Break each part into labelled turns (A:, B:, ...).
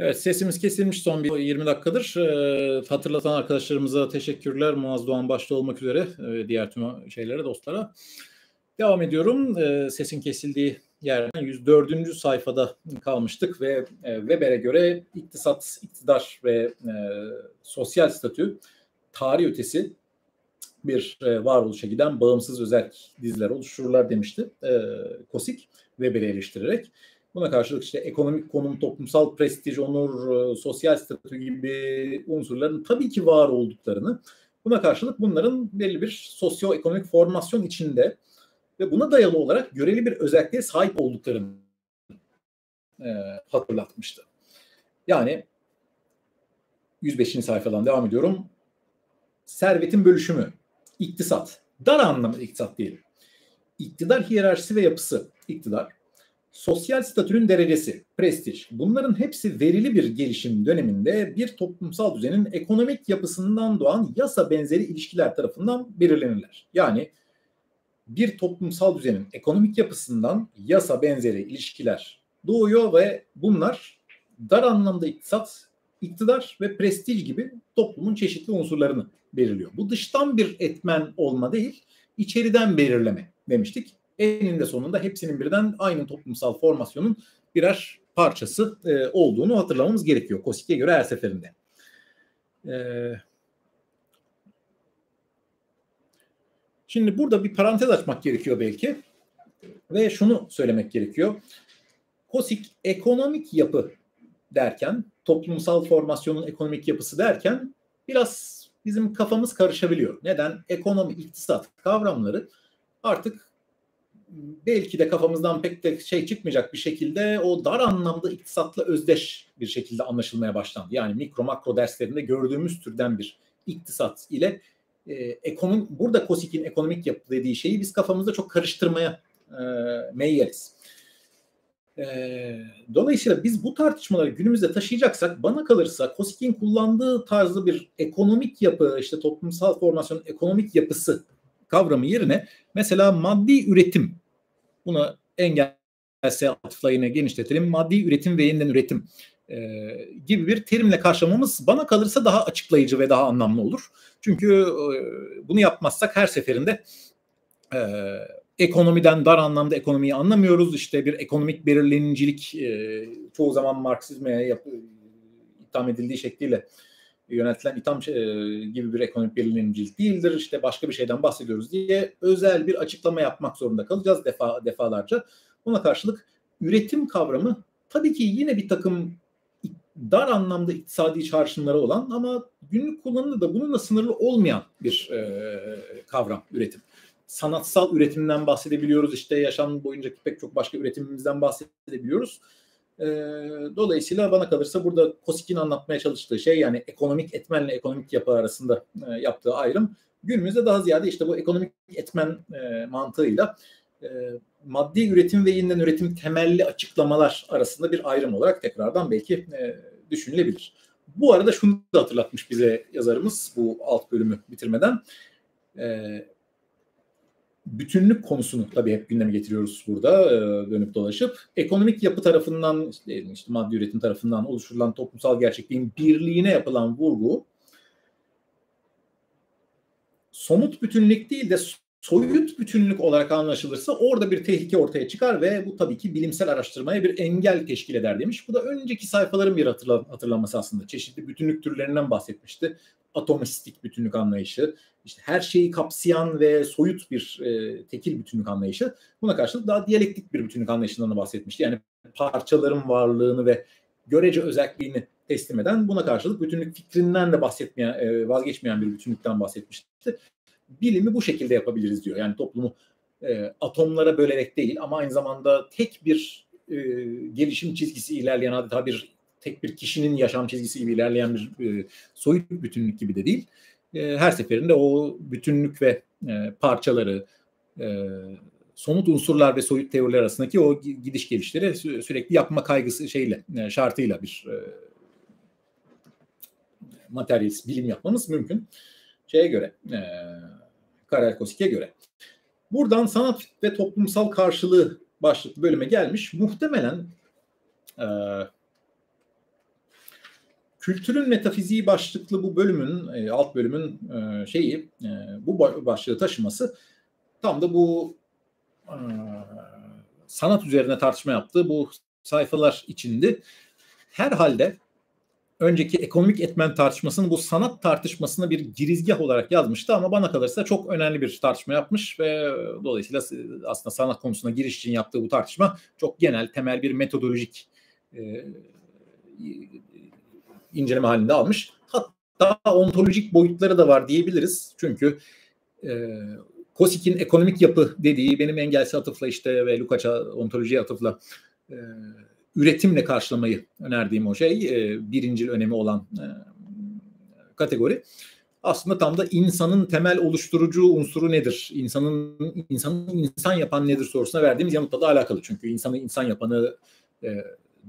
A: Evet sesimiz kesilmiş son bir 20 dakikadır. Ee, hatırlatan arkadaşlarımıza teşekkürler. Muaz Doğan başta olmak üzere e, diğer tüm şeylere, dostlara. Devam ediyorum. E, sesin kesildiği yerden 104. sayfada kalmıştık ve e, Weber'e göre iktisat, iktidar ve e, sosyal statü tarih ötesi bir e, varoluşa giden bağımsız özel diziler oluştururlar demişti e, Kosik Weber'i eleştirerek. Buna karşılık işte ekonomik konum, toplumsal prestij, onur, e, sosyal statü gibi unsurların tabii ki var olduklarını, buna karşılık bunların belli bir sosyoekonomik formasyon içinde ve buna dayalı olarak göreli bir özelliğe sahip olduklarını e, hatırlatmıştı. Yani 105. sayfadan devam ediyorum. Servetin bölüşümü, iktisat, dar anlamda iktisat diyelim. İktidar hiyerarşisi ve yapısı, iktidar, sosyal statünün derecesi, prestij. Bunların hepsi verili bir gelişim döneminde bir toplumsal düzenin ekonomik yapısından doğan yasa benzeri ilişkiler tarafından belirlenirler. Yani bir toplumsal düzenin ekonomik yapısından yasa benzeri ilişkiler doğuyor ve bunlar dar anlamda iktisat, iktidar ve prestij gibi toplumun çeşitli unsurlarını belirliyor. Bu dıştan bir etmen olma değil, içeriden belirleme demiştik. Eninde sonunda hepsinin birden aynı toplumsal formasyonun birer parçası e, olduğunu hatırlamamız gerekiyor Kosik'e göre her seferinde. E, şimdi burada bir parantez açmak gerekiyor belki ve şunu söylemek gerekiyor. Kosik ekonomik yapı derken, toplumsal formasyonun ekonomik yapısı derken biraz bizim kafamız karışabiliyor. Neden? Ekonomi, iktisat kavramları artık belki de kafamızdan pek de şey çıkmayacak bir şekilde o dar anlamda iktisatla özdeş bir şekilde anlaşılmaya başlandı. Yani mikro makro derslerinde gördüğümüz türden bir iktisat ile e, ekonomi burada Kosik'in ekonomik yapı dediği şeyi biz kafamızda çok karıştırmaya e, meyyaliz. E, dolayısıyla biz bu tartışmaları günümüzde taşıyacaksak bana kalırsa Kosik'in kullandığı tarzı bir ekonomik yapı, işte toplumsal formasyon ekonomik yapısı kavramı yerine mesela maddi üretim bunu engelse atıfla genişletelim. Maddi üretim ve yeniden üretim e, gibi bir terimle karşılamamız bana kalırsa daha açıklayıcı ve daha anlamlı olur. Çünkü e, bunu yapmazsak her seferinde e, ekonomiden dar anlamda ekonomiyi anlamıyoruz. İşte bir ekonomik belirlenicilik e, çoğu zaman Marksizme yap, itham edildiği şekliyle yönetilen itham e, gibi bir ekonomik belirlenicilik değildir. İşte başka bir şeyden bahsediyoruz diye özel bir açıklama yapmak zorunda kalacağız defa defalarca. Buna karşılık üretim kavramı tabii ki yine bir takım dar anlamda iktisadi çağrışımları olan ama günlük kullanımda da bununla sınırlı olmayan bir e, kavram üretim. Sanatsal üretimden bahsedebiliyoruz işte yaşam boyunca pek çok başka üretimimizden bahsedebiliyoruz. E, dolayısıyla bana kalırsa burada Kosik'in anlatmaya çalıştığı şey yani ekonomik etmenle ekonomik yapı arasında e, yaptığı ayrım günümüzde daha ziyade işte bu ekonomik etmen e, mantığıyla e, maddi üretim ve yeniden üretim temelli açıklamalar arasında bir ayrım olarak tekrardan belki e, düşünülebilir. Bu arada şunu da hatırlatmış bize yazarımız bu alt bölümü bitirmeden. E, bütünlük konusunu tabii hep gündeme getiriyoruz burada e, dönüp dolaşıp. Ekonomik yapı tarafından, işte, işte maddi üretim tarafından oluşturulan toplumsal gerçekliğin birliğine yapılan vurgu somut bütünlük değil de soyut bütünlük olarak anlaşılırsa orada bir tehlike ortaya çıkar ve bu tabii ki bilimsel araştırmaya bir engel teşkil eder demiş. Bu da önceki sayfaların bir hatırla, hatırlaması aslında. Çeşitli bütünlük türlerinden bahsetmişti. Atomistik bütünlük anlayışı, işte her şeyi kapsayan ve soyut bir e, tekil bütünlük anlayışı. Buna karşılık daha diyalektik bir bütünlük anlayışından da bahsetmişti. Yani parçaların varlığını ve görece özelliğini teslim eden buna karşılık bütünlük fikrinden de bahsetmeyen, e, vazgeçmeyen bir bütünlükten bahsetmişti bilimi bu şekilde yapabiliriz diyor. Yani toplumu e, atomlara bölerek değil ama aynı zamanda tek bir e, gelişim çizgisi ilerleyen adeta bir tek bir kişinin yaşam çizgisi gibi ilerleyen bir e, soyut bütünlük gibi de değil. E, her seferinde o bütünlük ve e, parçaları e, somut unsurlar ve soyut teoriler arasındaki o gidiş gelişleri sürekli yapma kaygısı şeyle e, şartıyla bir e, materyalist bilim yapmamız mümkün. Şeye göre e, Karel Kosik'e göre. Buradan sanat ve toplumsal karşılığı başlıklı bölüme gelmiş. Muhtemelen e, kültürün metafiziği başlıklı bu bölümün, e, alt bölümün e, şeyi, e, bu başlığı taşıması tam da bu e, sanat üzerine tartışma yaptığı bu sayfalar içindi. Herhalde önceki ekonomik etmen tartışmasını bu sanat tartışmasına bir girizgah olarak yazmıştı ama bana kalırsa çok önemli bir tartışma yapmış ve dolayısıyla aslında sanat konusuna giriş için yaptığı bu tartışma çok genel, temel bir metodolojik e, inceleme halinde almış. Hatta ontolojik boyutları da var diyebiliriz. Çünkü e, Kosik'in ekonomik yapı dediği benim engelsi atıfla işte ve Lukács'a ontolojiye atıfla e, üretimle karşılamayı önerdiğim o şey e, birincil önemi olan e, kategori. Aslında tam da insanın temel oluşturucu unsuru nedir? İnsanın insanın insan yapan nedir sorusuna verdiğimiz yanıtla da alakalı. Çünkü insanı insan yapanı e,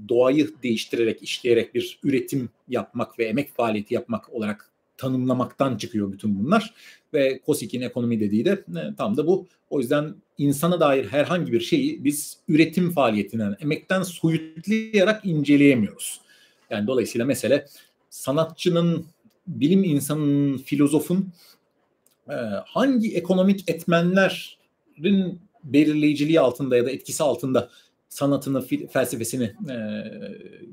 A: doğayı değiştirerek, işleyerek bir üretim yapmak ve emek faaliyeti yapmak olarak tanımlamaktan çıkıyor bütün bunlar. Ve Kosik'in ekonomi dediği de e, tam da bu. O yüzden insana dair herhangi bir şeyi biz üretim faaliyetinden, emekten soyutlayarak inceleyemiyoruz. Yani dolayısıyla mesele sanatçının, bilim insanının, filozofun e, hangi ekonomik etmenlerin belirleyiciliği altında ya da etkisi altında sanatını, felsefesini e,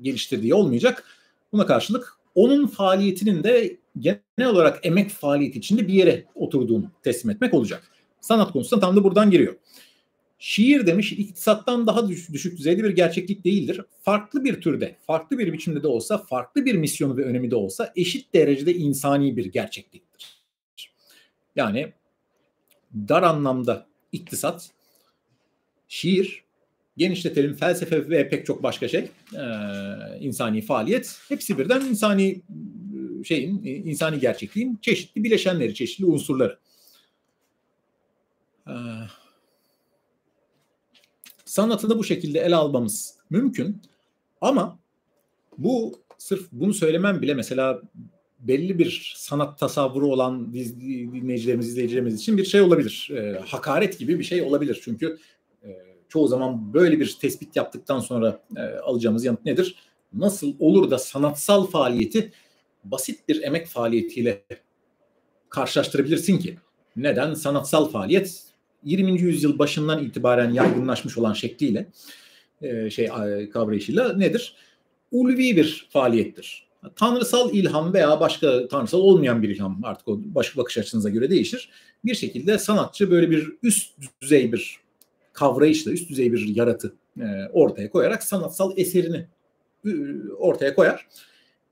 A: geliştirdiği olmayacak. Buna karşılık onun faaliyetinin de genel olarak emek faaliyeti içinde bir yere oturduğunu teslim etmek olacak. Sanat konusunda tam da buradan giriyor. Şiir demiş iktisattan daha düşük, düzeyde bir gerçeklik değildir. Farklı bir türde, farklı bir biçimde de olsa, farklı bir misyonu ve önemi de olsa eşit derecede insani bir gerçekliktir. Yani dar anlamda iktisat, şiir genişletelim. Felsefe ve pek çok başka şey. E, insani faaliyet. Hepsi birden insani şeyin insani gerçekliğin çeşitli bileşenleri çeşitli unsurları. E, sanatı bu şekilde ele almamız mümkün. Ama bu sırf bunu söylemem bile mesela belli bir sanat tasavvuru olan dinleyicilerimiz, izleyicilerimiz için bir şey olabilir. E, hakaret gibi bir şey olabilir. Çünkü çoğu zaman böyle bir tespit yaptıktan sonra e, alacağımız yanıt nedir? Nasıl olur da sanatsal faaliyeti basit bir emek faaliyetiyle karşılaştırabilirsin ki? Neden? Sanatsal faaliyet 20. yüzyıl başından itibaren yaygınlaşmış olan şekliyle e, şey kavrayışıyla nedir? Ulvi bir faaliyettir. Tanrısal ilham veya başka tanrısal olmayan bir ilham artık o başka bakış açınıza göre değişir. Bir şekilde sanatçı böyle bir üst düzey bir kavrayışla üst düzey bir yaratı e, ortaya koyarak sanatsal eserini e, ortaya koyar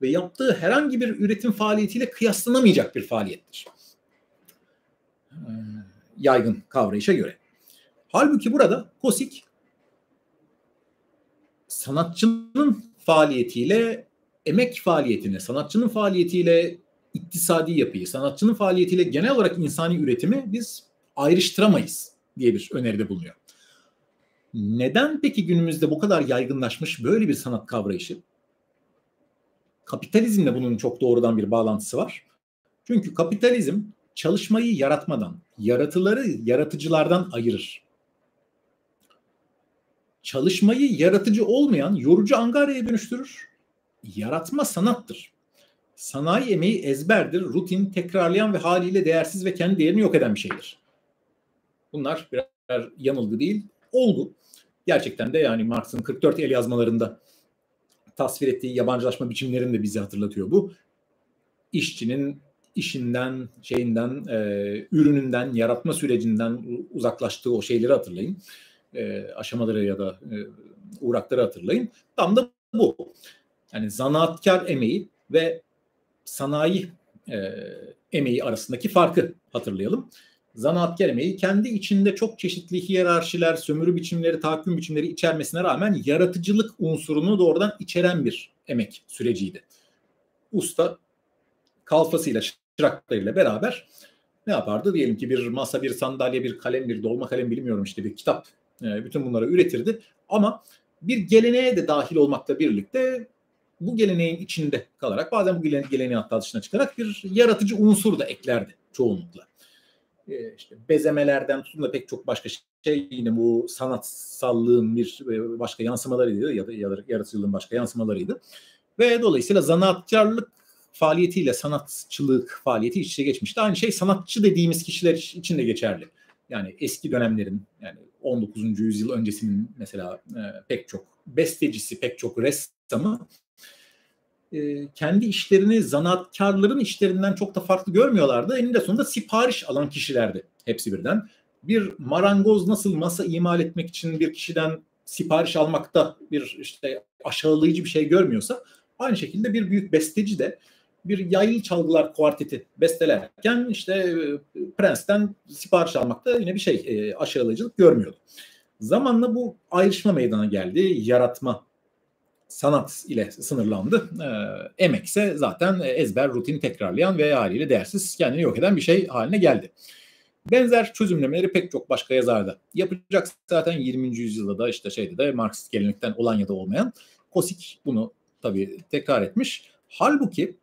A: ve yaptığı herhangi bir üretim faaliyetiyle kıyaslanamayacak bir faaliyettir. E, yaygın kavrayışa göre. Halbuki burada Kosik sanatçının faaliyetiyle emek faaliyetini, sanatçının faaliyetiyle iktisadi yapıyı, sanatçının faaliyetiyle genel olarak insani üretimi biz ayrıştıramayız diye bir öneride bulunuyor. Neden peki günümüzde bu kadar yaygınlaşmış böyle bir sanat kavrayışı? Kapitalizmle bunun çok doğrudan bir bağlantısı var. Çünkü kapitalizm çalışmayı yaratmadan, yaratıları yaratıcılardan ayırır. Çalışmayı yaratıcı olmayan yorucu angaryaya dönüştürür. Yaratma sanattır. Sanayi emeği ezberdir, rutin, tekrarlayan ve haliyle değersiz ve kendi değerini yok eden bir şeydir. Bunlar birer yanılgı değil, olgu gerçekten de yani Marx'ın 44 el yazmalarında tasvir ettiği yabancılaşma biçimlerini de bizi hatırlatıyor bu. İşçinin işinden, şeyinden, e, ürününden, yaratma sürecinden uzaklaştığı o şeyleri hatırlayın. E, aşamaları ya da e, uğrakları hatırlayın. Tam da bu. Yani zanaatkar emeği ve sanayi e, emeği arasındaki farkı hatırlayalım zanaatkar emeği kendi içinde çok çeşitli hiyerarşiler, sömürü biçimleri, tahakküm biçimleri içermesine rağmen yaratıcılık unsurunu doğrudan içeren bir emek süreciydi. Usta kalfasıyla, çıraklarıyla beraber ne yapardı? Diyelim ki bir masa, bir sandalye, bir kalem, bir dolma kalem bilmiyorum işte bir kitap. E, bütün bunları üretirdi. Ama bir geleneğe de dahil olmakla birlikte bu geleneğin içinde kalarak bazen bu geleneğin hatta dışına çıkarak bir yaratıcı unsur da eklerdi çoğunlukla. E, işte bezemelerden tutun da pek çok başka şey yine bu sanatsallığın bir e, başka yansımalarıydı ya da, ya da yaratıcılığın başka yansımalarıydı. Ve dolayısıyla zanaatkarlık faaliyetiyle sanatçılık faaliyeti iç içe geçmişti. Aynı şey sanatçı dediğimiz kişiler için de geçerli. Yani eski dönemlerin yani 19. yüzyıl öncesinin mesela e, pek çok bestecisi, pek çok ressamı e, kendi işlerini zanaatkarların işlerinden çok da farklı görmüyorlardı. Eninde sonunda sipariş alan kişilerdi hepsi birden. Bir marangoz nasıl masa imal etmek için bir kişiden sipariş almakta bir işte aşağılayıcı bir şey görmüyorsa aynı şekilde bir büyük besteci de bir yaylı çalgılar kuarteti bestelerken işte e, Prens'ten sipariş almakta yine bir şey e, aşağılayıcılık görmüyordu. Zamanla bu ayrışma meydana geldi. Yaratma sanat ile sınırlandı. E, emek ise zaten ezber, rutin tekrarlayan ve haliyle değersiz, kendini yok eden bir şey haline geldi. Benzer çözümlemeleri pek çok başka yazarda yapacak zaten 20. yüzyılda da işte şeyde de Marksist gelenekten olan ya da olmayan Kosik bunu tabii tekrar etmiş. Halbuki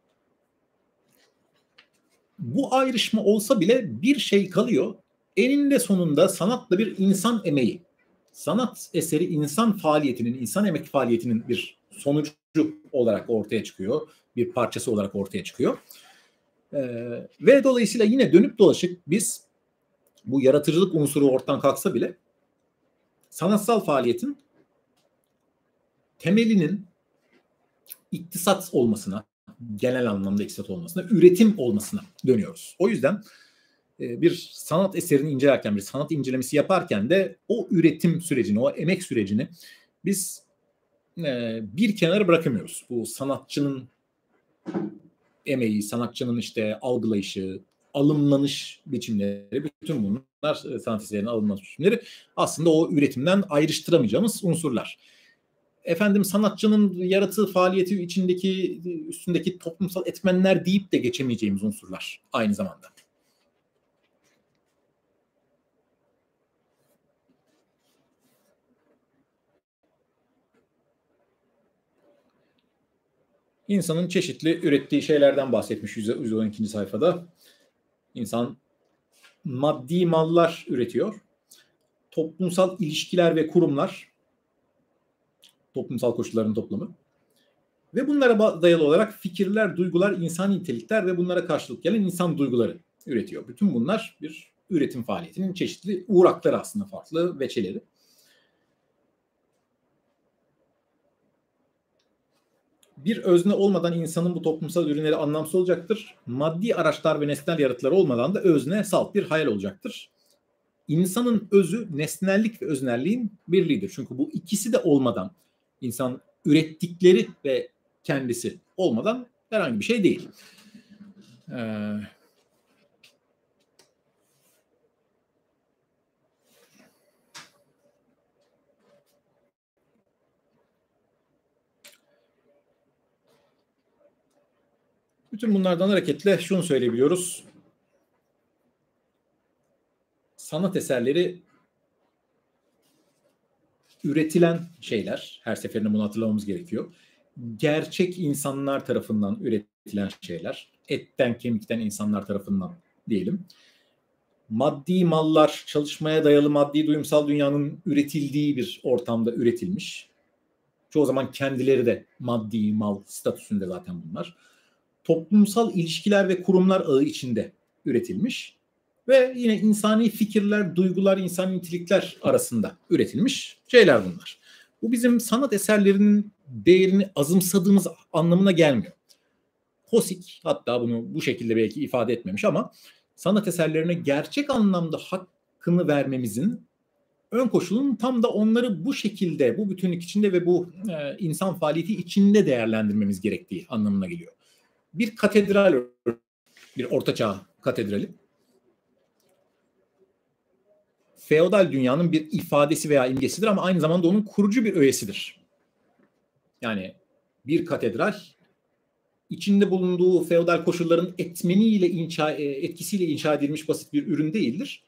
A: bu ayrışma olsa bile bir şey kalıyor. Eninde sonunda sanatla bir insan emeği, sanat eseri insan faaliyetinin, insan emek faaliyetinin bir sonucu olarak ortaya çıkıyor. Bir parçası olarak ortaya çıkıyor. Ee, ve dolayısıyla yine dönüp dolaşık biz bu yaratıcılık unsuru ortadan kalksa bile sanatsal faaliyetin temelinin iktisat olmasına, genel anlamda iktisat olmasına, üretim olmasına dönüyoruz. O yüzden bir sanat eserini incelerken, bir sanat incelemesi yaparken de o üretim sürecini, o emek sürecini biz e, bir kenara bırakamıyoruz. Bu sanatçının emeği, sanatçının işte algılayışı, alımlanış biçimleri, bütün bunlar e, sanat eserlerinin alımlanış biçimleri aslında o üretimden ayrıştıramayacağımız unsurlar efendim sanatçının yarattığı faaliyeti içindeki üstündeki toplumsal etmenler deyip de geçemeyeceğimiz unsurlar aynı zamanda. İnsanın çeşitli ürettiği şeylerden bahsetmiş 112. sayfada. İnsan maddi mallar üretiyor. Toplumsal ilişkiler ve kurumlar toplumsal koşulların toplamı. Ve bunlara dayalı olarak fikirler, duygular, insan nitelikler ve bunlara karşılık gelen insan duyguları üretiyor. Bütün bunlar bir üretim faaliyetinin çeşitli uğrakları aslında farklı veçeleri. Bir özne olmadan insanın bu toplumsal ürünleri anlamsız olacaktır. Maddi araçlar ve nesnel yaratıklar olmadan da özne salt bir hayal olacaktır. İnsanın özü nesnellik ve öznelliğin birliğidir. Çünkü bu ikisi de olmadan insan ürettikleri ve kendisi olmadan herhangi bir şey değil. Ee, bütün bunlardan hareketle şunu söyleyebiliyoruz. Sanat eserleri üretilen şeyler, her seferinde bunu hatırlamamız gerekiyor. Gerçek insanlar tarafından üretilen şeyler, etten kemikten insanlar tarafından diyelim. Maddi mallar, çalışmaya dayalı maddi duyumsal dünyanın üretildiği bir ortamda üretilmiş. Çoğu zaman kendileri de maddi mal statüsünde zaten bunlar. Toplumsal ilişkiler ve kurumlar ağı içinde üretilmiş ve yine insani fikirler, duygular, insan nitelikler arasında üretilmiş şeyler bunlar. Bu bizim sanat eserlerinin değerini azımsadığımız anlamına gelmiyor. Kosik hatta bunu bu şekilde belki ifade etmemiş ama sanat eserlerine gerçek anlamda hakkını vermemizin ön koşulunun tam da onları bu şekilde, bu bütünlük içinde ve bu e, insan faaliyeti içinde değerlendirmemiz gerektiği anlamına geliyor. Bir katedral, bir ortaçağ katedrali feodal dünyanın bir ifadesi veya imgesidir ama aynı zamanda onun kurucu bir öğesidir. Yani bir katedral içinde bulunduğu feodal koşulların etmeniyle inşa, e, etkisiyle inşa edilmiş basit bir ürün değildir.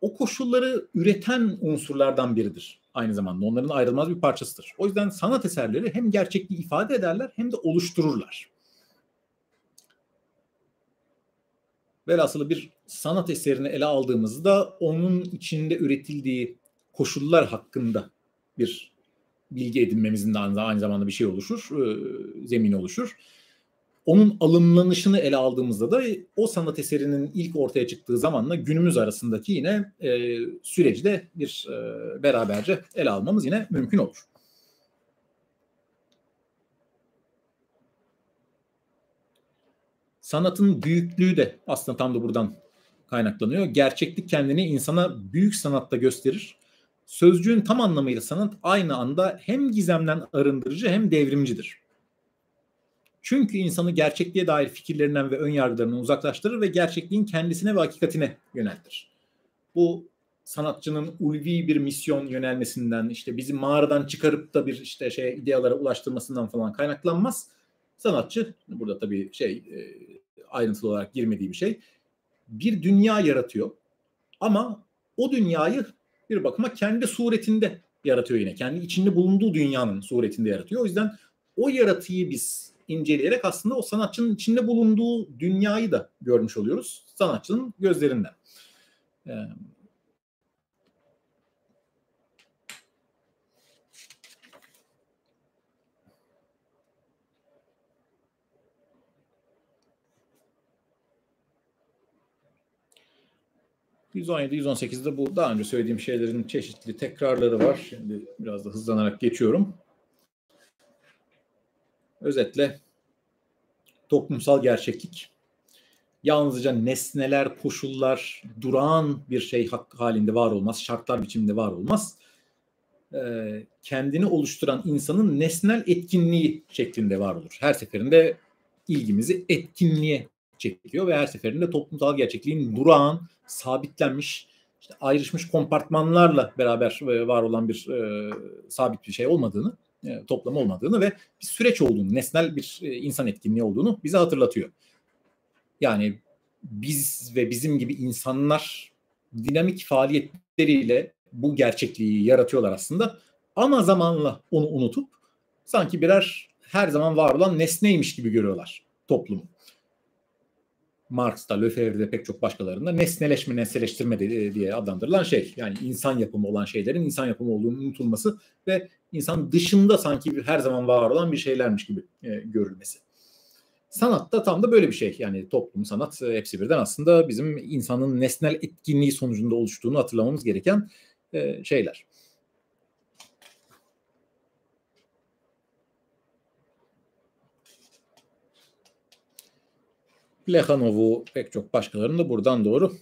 A: O koşulları üreten unsurlardan biridir aynı zamanda. Onların ayrılmaz bir parçasıdır. O yüzden sanat eserleri hem gerçekliği ifade ederler hem de oluştururlar. Velhasılı bir sanat eserini ele aldığımızda onun içinde üretildiği koşullar hakkında bir bilgi edinmemizin de aynı zamanda bir şey oluşur, e, zemin oluşur. Onun alımlanışını ele aldığımızda da o sanat eserinin ilk ortaya çıktığı zamanla günümüz arasındaki yine e, süreci de bir e, beraberce ele almamız yine mümkün olur. Sanatın büyüklüğü de aslında tam da buradan kaynaklanıyor. Gerçeklik kendini insana büyük sanatta gösterir. Sözcüğün tam anlamıyla sanat aynı anda hem gizemden arındırıcı hem devrimcidir. Çünkü insanı gerçekliğe dair fikirlerinden ve ön yargılarından uzaklaştırır ve gerçekliğin kendisine ve hakikatine yöneltir. Bu sanatçının ulvi bir misyon yönelmesinden işte bizi mağaradan çıkarıp da bir işte şey idealara ulaştırmasından falan kaynaklanmaz. Sanatçı burada tabii şey e, ayrıntılı olarak girmediği bir şey. Bir dünya yaratıyor ama o dünyayı bir bakıma kendi suretinde yaratıyor yine. Kendi içinde bulunduğu dünyanın suretinde yaratıyor. O yüzden o yaratıyı biz inceleyerek aslında o sanatçının içinde bulunduğu dünyayı da görmüş oluyoruz sanatçının gözlerinden. Ee, 117, 118'de bu daha önce söylediğim şeylerin çeşitli tekrarları var. Şimdi biraz da hızlanarak geçiyorum. Özetle toplumsal gerçeklik yalnızca nesneler, koşullar, durağan bir şey halinde var olmaz, şartlar biçiminde var olmaz. Ee, kendini oluşturan insanın nesnel etkinliği şeklinde var olur. Her seferinde ilgimizi etkinliğe çekiyor ve her seferinde toplumsal gerçekliğin durağan, sabitlenmiş, işte ayrışmış kompartmanlarla beraber e, var olan bir e, sabit bir şey olmadığını, e, toplam olmadığını ve bir süreç olduğunu, nesnel bir e, insan etkinliği olduğunu bize hatırlatıyor. Yani biz ve bizim gibi insanlar dinamik faaliyetleriyle bu gerçekliği yaratıyorlar aslında. Ama zamanla onu unutup sanki birer her zaman var olan nesneymiş gibi görüyorlar toplumu. Marx'ta, Lefebvre'de pek çok başkalarında nesneleşme, nesneleştirme diye adlandırılan şey. Yani insan yapımı olan şeylerin insan yapımı olduğunu unutulması ve insan dışında sanki her zaman var olan bir şeylermiş gibi e, görülmesi. Sanat da tam da böyle bir şey. Yani toplum, sanat e, hepsi birden aslında bizim insanın nesnel etkinliği sonucunda oluştuğunu hatırlamamız gereken e, şeyler. Plekhanov'u pek çok başkalarını da buradan doğru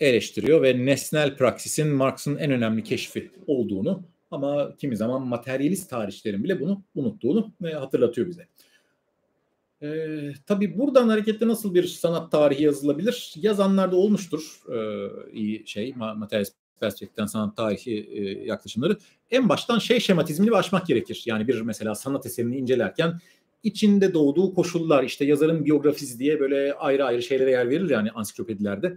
A: eleştiriyor ve nesnel praksisin Marx'ın en önemli keşfi olduğunu ama kimi zaman materyalist tarihçilerin bile bunu unuttuğunu hatırlatıyor bize. Ee, tabii buradan hareketle nasıl bir sanat tarihi yazılabilir? Yazanlar da olmuştur ee, iyi şey materyalist perspektiften sanat tarihi e, yaklaşımları. En baştan şey şematizmini bir aşmak gerekir. Yani bir mesela sanat eserini incelerken içinde doğduğu koşullar işte yazarın biyografisi diye böyle ayrı ayrı şeylere yer verilir yani ansiklopedilerde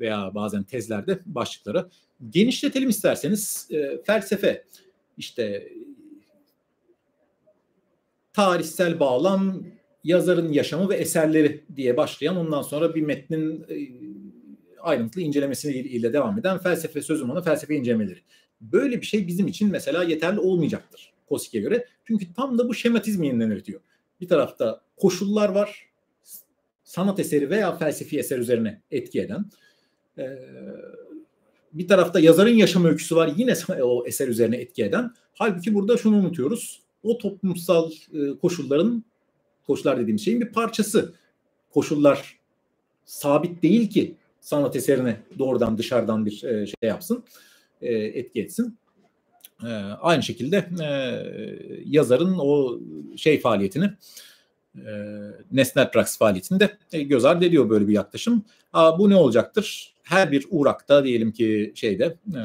A: veya bazen tezlerde başlıklara. Genişletelim isterseniz e, felsefe işte tarihsel bağlam yazarın yaşamı ve eserleri diye başlayan ondan sonra bir metnin e, ayrıntılı incelemesiyle devam eden felsefe sözüm ona felsefe incelemeleri. Böyle bir şey bizim için mesela yeterli olmayacaktır Kosik'e göre. Çünkü tam da bu şematizmi yeniden üretiyor. Bir tarafta koşullar var. Sanat eseri veya felsefi eser üzerine etki eden. Ee, bir tarafta yazarın yaşam öyküsü var. Yine o eser üzerine etki eden. Halbuki burada şunu unutuyoruz. O toplumsal e, koşulların koşullar dediğimiz şeyin bir parçası. Koşullar sabit değil ki sanat eserine doğrudan dışarıdan bir e, şey yapsın, e, etki etsin. E, aynı şekilde e, yazarın o şey faaliyetini e, nesnel praksis faaliyetini de e, göz ardı ediyor böyle bir yaklaşım. Aa, bu ne olacaktır? Her bir uğrakta diyelim ki şeyde e,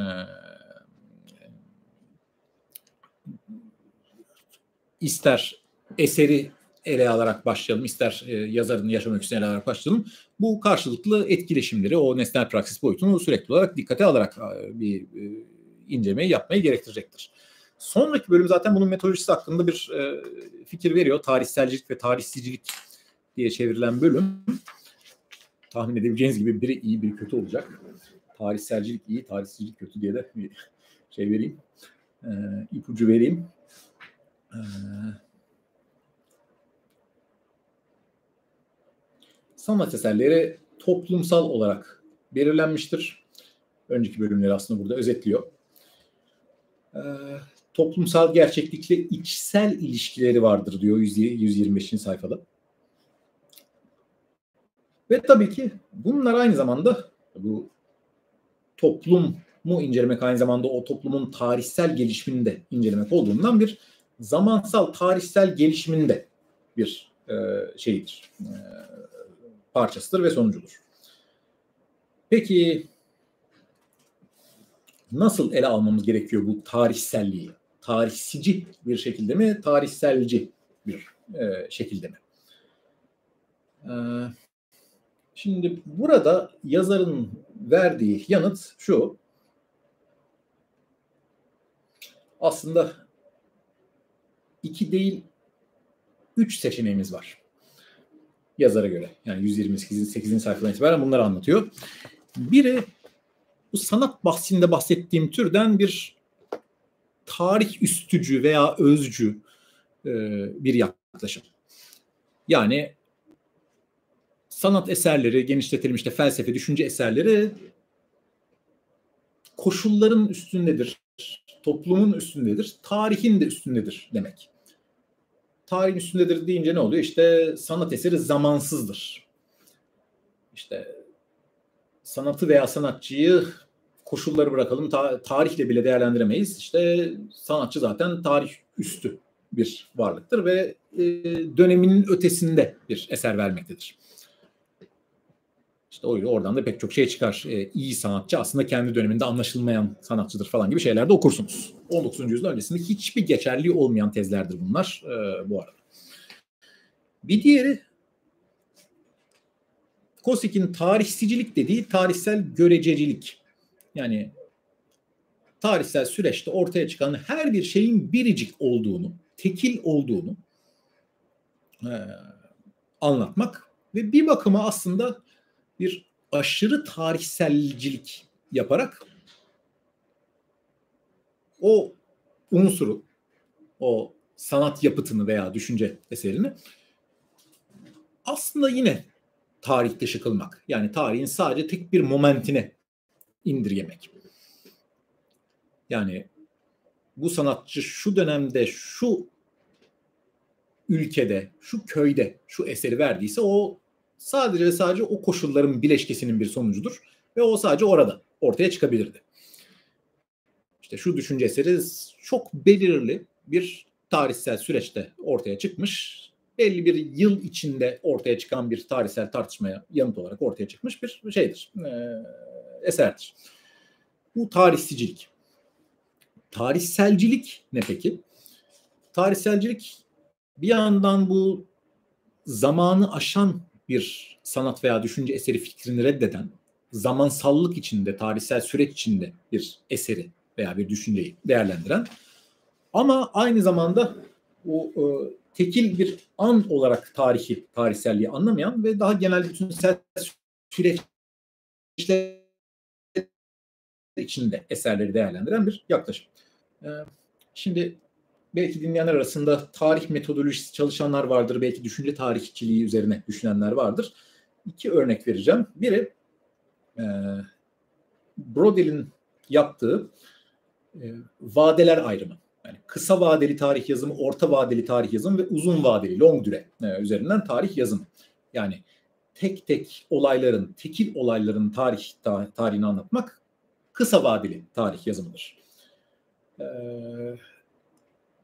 A: ister eseri ele alarak başlayalım, ister e, yazarın yaşam öyküsünü ele alarak başlayalım. Bu karşılıklı etkileşimleri, o nesnel praksis boyutunu sürekli olarak dikkate alarak e, bir e, incelemeyi yapmayı gerektirecektir. Sonraki bölüm zaten bunun metodolojisi hakkında bir e, fikir veriyor. Tarihselcilik ve tarihsizcilik diye çevrilen bölüm. Tahmin edebileceğiniz gibi biri iyi biri kötü olacak. Tarihselcilik iyi, tarihsizcilik kötü diye de bir şey vereyim. e, ipucu vereyim. E, sanat eserleri toplumsal olarak belirlenmiştir. Önceki bölümleri aslında burada özetliyor. E, toplumsal gerçeklikle içsel ilişkileri vardır diyor 125. sayfada. Ve tabii ki bunlar aynı zamanda bu toplumu incelemek aynı zamanda o toplumun tarihsel gelişimini de incelemek olduğundan bir zamansal tarihsel gelişiminde bir e, şeydir. E, parçasıdır ve sonucudur. Peki nasıl ele almamız gerekiyor bu tarihselliği? Tarihsici bir şekilde mi, tarihselci bir e, şekilde mi? E, Şimdi burada yazarın verdiği yanıt şu. Aslında iki değil üç seçeneğimiz var. Yazara göre. Yani 128. 8. sayfadan itibaren bunları anlatıyor. Biri bu sanat bahsinde bahsettiğim türden bir tarih üstücü veya özcü e, bir yaklaşım. Yani sanat eserleri, genişletilmiş de felsefe, düşünce eserleri koşulların üstündedir, toplumun üstündedir, tarihin de üstündedir demek. Tarihin üstündedir deyince ne oluyor? İşte sanat eseri zamansızdır. İşte sanatı veya sanatçıyı koşulları bırakalım ta- tarihle bile değerlendiremeyiz. İşte sanatçı zaten tarih üstü bir varlıktır ve e, döneminin ötesinde bir eser vermektedir. İşte o oradan da pek çok şey çıkar. E, iyi sanatçı aslında kendi döneminde anlaşılmayan sanatçıdır falan gibi şeyler de okursunuz. 19. yüzyıl öncesinde hiçbir geçerliği olmayan tezlerdir bunlar e, bu arada. Bir diğeri Kosik'in tarihsicilik dediği tarihsel görececilik. Yani tarihsel süreçte ortaya çıkan her bir şeyin biricik olduğunu, tekil olduğunu e, anlatmak ve bir bakıma aslında bir aşırı tarihselcilik yaparak o unsuru, o sanat yapıtını veya düşünce eserini aslında yine tarih dışı kılmak. Yani tarihin sadece tek bir momentine indirgemek. Yani bu sanatçı şu dönemde şu ülkede, şu köyde şu eseri verdiyse o sadece ve sadece o koşulların bileşkesinin bir sonucudur ve o sadece orada ortaya çıkabilirdi. İşte şu düşünce eseri çok belirli bir tarihsel süreçte ortaya çıkmış, belli bir yıl içinde ortaya çıkan bir tarihsel tartışmaya yanıt olarak ortaya çıkmış bir şeydir, e, eserdir. Bu tarihsicilik. Tarihselcilik ne peki? Tarihselcilik bir yandan bu zamanı aşan bir sanat veya düşünce eseri fikrini reddeden, zamansallık içinde, tarihsel süreç içinde bir eseri veya bir düşünceyi değerlendiren ama aynı zamanda o e, tekil bir an olarak tarihi, tarihselliği anlamayan ve daha genel bütünsel süreçler içinde eserleri değerlendiren bir yaklaşım. E, şimdi belki dinleyenler arasında tarih metodolojisi çalışanlar vardır. Belki düşünce tarihçiliği üzerine düşünenler vardır. İki örnek vereceğim. Biri e, Brodel'in yaptığı e, vadeler ayrımı. Yani kısa vadeli tarih yazımı, orta vadeli tarih yazımı ve uzun vadeli, long düre e, üzerinden tarih yazımı. Yani tek tek olayların, tekil olayların tarih ta, tarihini anlatmak kısa vadeli tarih yazımıdır. Ee,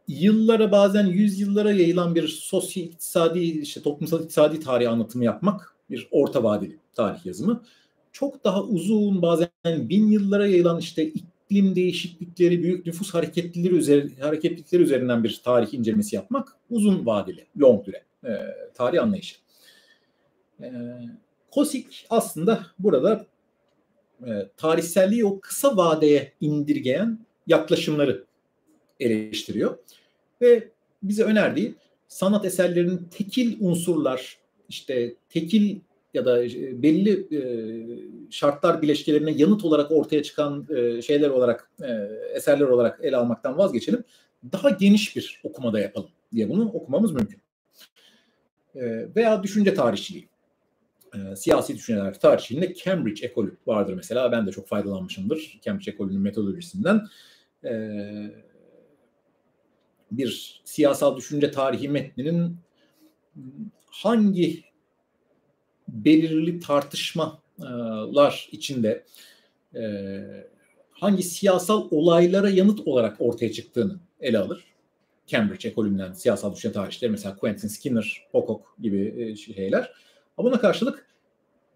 A: yıllara bazen yüzyıllara yayılan bir sosyo iktisadi işte toplumsal iktisadi tarih anlatımı yapmak bir orta vadeli tarih yazımı. Çok daha uzun bazen bin yıllara yayılan işte iklim değişiklikleri, büyük nüfus hareketlileri, üzeri, hareketlilikleri üzerinden bir tarih incelemesi yapmak uzun vadeli, long düre e, tarih anlayışı. E, Kosik aslında burada e, tarihselliği o kısa vadeye indirgeyen yaklaşımları eleştiriyor. Ve bize önerdiği sanat eserlerinin tekil unsurlar, işte tekil ya da belli şartlar bileşkelerine yanıt olarak ortaya çıkan şeyler olarak eserler olarak ele almaktan vazgeçelim. Daha geniş bir okumada yapalım diye bunu okumamız mümkün. Veya düşünce tarihçiliği. Siyasi düşünceler tarihçiliğinde Cambridge ekolü vardır mesela. Ben de çok faydalanmışımdır Cambridge ekolünün metodolojisinden. Bir siyasal düşünce tarihi metninin hangi belirli tartışmalar içinde e, hangi siyasal olaylara yanıt olarak ortaya çıktığını ele alır. Cambridge ekolünden siyasal düşünce tarihçileri mesela Quentin Skinner, Pocock gibi e, şeyler. Ama buna karşılık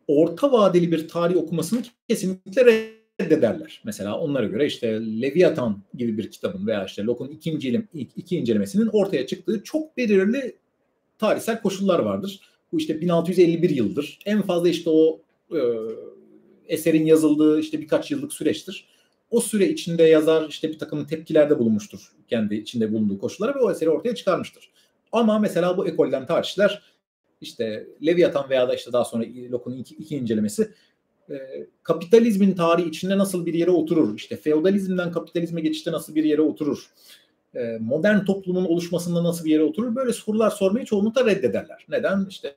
A: orta vadeli bir tarih okumasını kesinlikle reddederler. Mesela onlara göre işte Leviathan gibi bir kitabın veya işte Locke'un ikinci, iki incelemesinin ortaya çıktığı çok belirli tarihsel koşullar vardır. Bu işte 1651 yıldır. En fazla işte o e, eserin yazıldığı işte birkaç yıllık süreçtir. O süre içinde yazar işte bir takım tepkilerde bulunmuştur kendi içinde bulunduğu koşullara ve o eseri ortaya çıkarmıştır. Ama mesela bu ekolden tarihçiler işte Leviathan veya da işte daha sonra Locke'un iki, iki incelemesi e, kapitalizmin tarihi içinde nasıl bir yere oturur? İşte feodalizmden kapitalizme geçişte nasıl bir yere oturur? E, modern toplumun oluşmasında nasıl bir yere oturur? Böyle sorular sormayı çoğunlukla reddederler. Neden? İşte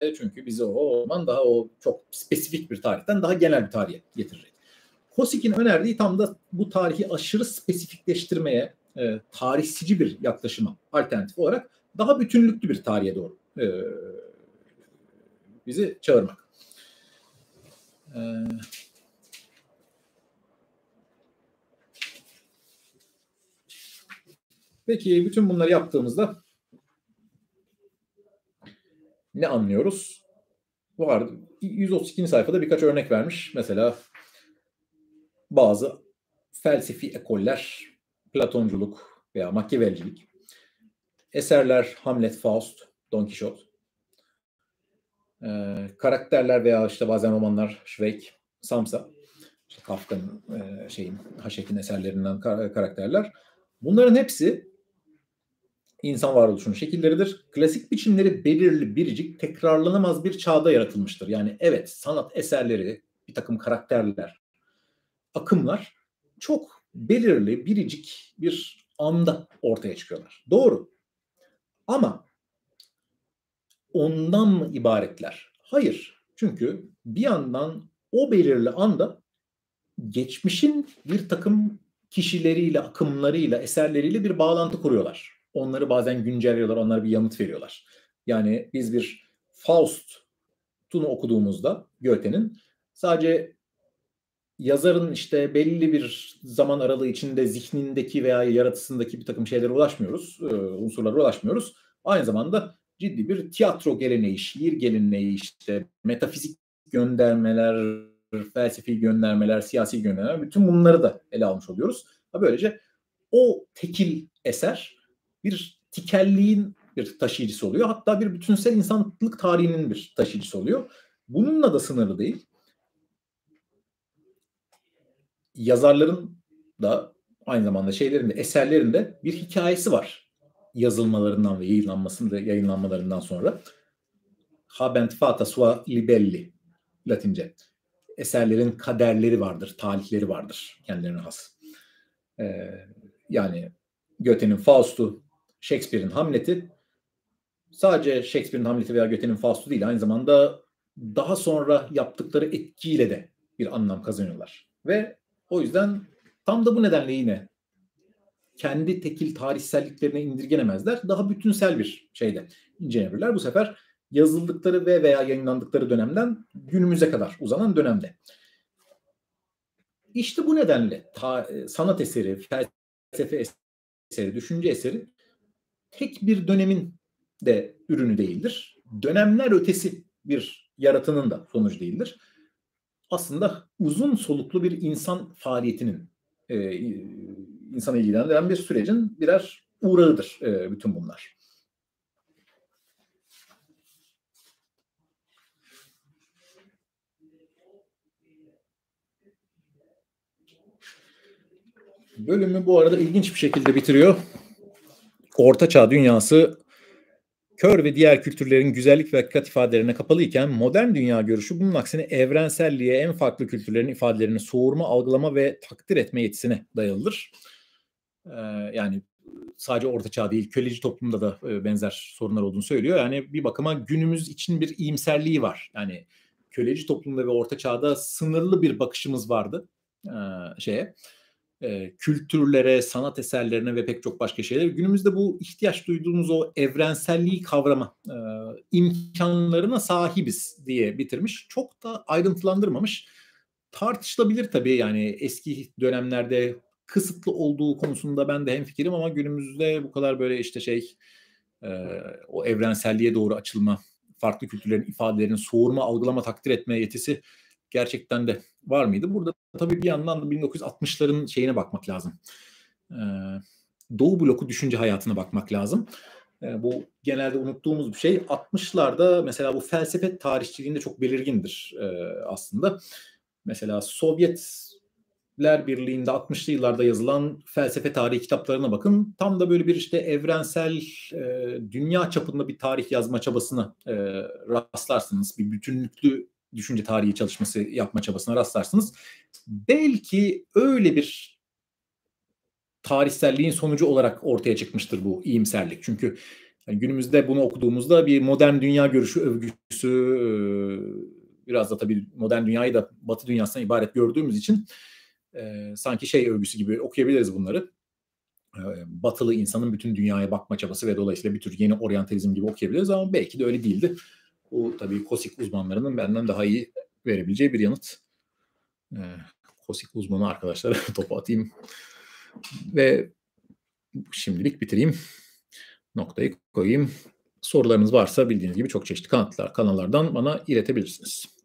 A: e, çünkü bizi o zaman daha o çok spesifik bir tarihten daha genel bir tarihe getirecek. Kosik'in önerdiği tam da bu tarihi aşırı spesifikleştirmeye, e, tarihsici bir yaklaşıma alternatif olarak daha bütünlüklü bir tarihe doğru e, bizi çağırmak. E, Peki bütün bunları yaptığımızda ne anlıyoruz? Var 132. sayfada birkaç örnek vermiş. Mesela bazı felsefi ekoller, Platonculuk veya Machiavelcilik, eserler Hamlet, Faust, Don Quixote, ee, karakterler veya işte bazen romanlar Schweik, Samsa, Kafka'nın e, şeyin Haşek'in eserlerinden karakterler. Bunların hepsi insan varoluşunun şekilleridir. Klasik biçimleri belirli, biricik, tekrarlanamaz bir çağda yaratılmıştır. Yani evet sanat eserleri, bir takım karakterler, akımlar çok belirli, biricik bir anda ortaya çıkıyorlar. Doğru. Ama ondan mı ibaretler? Hayır. Çünkü bir yandan o belirli anda geçmişin bir takım kişileriyle, akımlarıyla, eserleriyle bir bağlantı kuruyorlar onları bazen güncelliyorlar, onlara bir yanıt veriyorlar. Yani biz bir Faust'unu okuduğumuzda Goethe'nin sadece yazarın işte belli bir zaman aralığı içinde zihnindeki veya yaratısındaki bir takım şeylere ulaşmıyoruz, e, unsurlara ulaşmıyoruz. Aynı zamanda ciddi bir tiyatro geleneği, şiir geleneği, işte metafizik göndermeler, felsefi göndermeler, siyasi göndermeler, bütün bunları da ele almış oluyoruz. Böylece o tekil eser bir tikelliğin bir taşıyıcısı oluyor. Hatta bir bütünsel insanlık tarihinin bir taşıyıcısı oluyor. Bununla da sınırlı değil. Yazarların da aynı zamanda şeylerinde, eserlerinde bir hikayesi var. Yazılmalarından ve yayınlanmasında, yayınlanmalarından sonra. Habent fata sua libelli Latince. Eserlerin kaderleri vardır, talihleri vardır kendilerine has. Ee, yani Goethe'nin Faust'u Shakespeare'in Hamlet'i sadece Shakespeare'in Hamlet'i veya Goethe'nin Faust'u değil aynı zamanda daha sonra yaptıkları etkiyle de bir anlam kazanıyorlar. Ve o yüzden tam da bu nedenle yine kendi tekil tarihselliklerine indirgenemezler. Daha bütünsel bir şeyde inceleyebilirler. Bu sefer yazıldıkları ve veya yayınlandıkları dönemden günümüze kadar uzanan dönemde. İşte bu nedenle ta, sanat eseri, felsefe eseri, düşünce eseri tek bir dönemin de ürünü değildir. Dönemler ötesi bir yaratının da sonucu değildir. Aslında uzun soluklu bir insan faaliyetinin e, insanı ilgilendiren bir sürecin birer uğrağıdır e, bütün bunlar. Bölümü bu arada ilginç bir şekilde bitiriyor. Orta Çağ dünyası kör ve diğer kültürlerin güzellik ve hakikat ifadelerine kapalıyken modern dünya görüşü bunun aksine evrenselliğe en farklı kültürlerin ifadelerini soğurma, algılama ve takdir etme yetisine dayalıdır. Ee, yani sadece orta çağ değil, köleci toplumda da e, benzer sorunlar olduğunu söylüyor. Yani bir bakıma günümüz için bir iyimserliği var. Yani köleci toplumda ve orta çağda sınırlı bir bakışımız vardı e, şeye e, kültürlere, sanat eserlerine ve pek çok başka şeyler. Günümüzde bu ihtiyaç duyduğumuz o evrenselliği kavrama e, imkanlarına sahibiz diye bitirmiş. Çok da ayrıntılandırmamış. Tartışılabilir tabii yani eski dönemlerde kısıtlı olduğu konusunda ben de hemfikirim ama günümüzde bu kadar böyle işte şey e, o evrenselliğe doğru açılma, farklı kültürlerin ifadelerini soğurma, algılama, takdir etme yetisi gerçekten de var mıydı? Burada tabii bir yandan da 1960'ların şeyine bakmak lazım. Ee, Doğu bloku düşünce hayatına bakmak lazım. Ee, bu genelde unuttuğumuz bir şey. 60'larda mesela bu felsefe tarihçiliğinde çok belirgindir e, aslında. Mesela Sovyetler Birliği'nde 60'lı yıllarda yazılan felsefe tarihi kitaplarına bakın. Tam da böyle bir işte evrensel e, dünya çapında bir tarih yazma çabasına e, rastlarsınız. Bir bütünlüklü düşünce tarihi çalışması yapma çabasına rastlarsınız. Belki öyle bir tarihselliğin sonucu olarak ortaya çıkmıştır bu iyimserlik. Çünkü yani günümüzde bunu okuduğumuzda bir modern dünya görüşü övgüsü biraz da tabii modern dünyayı da batı dünyasından ibaret gördüğümüz için e, sanki şey övgüsü gibi okuyabiliriz bunları. E, batılı insanın bütün dünyaya bakma çabası ve dolayısıyla bir tür yeni oryantalizm gibi okuyabiliriz ama belki de öyle değildi. Bu tabii KOSİK uzmanlarının benden daha iyi verebileceği bir yanıt. Ee, KOSİK uzmanı arkadaşlara topu atayım. Ve şimdilik bitireyim. Noktayı koyayım. Sorularınız varsa bildiğiniz gibi çok çeşitli kanatlar, kanallardan bana iletebilirsiniz.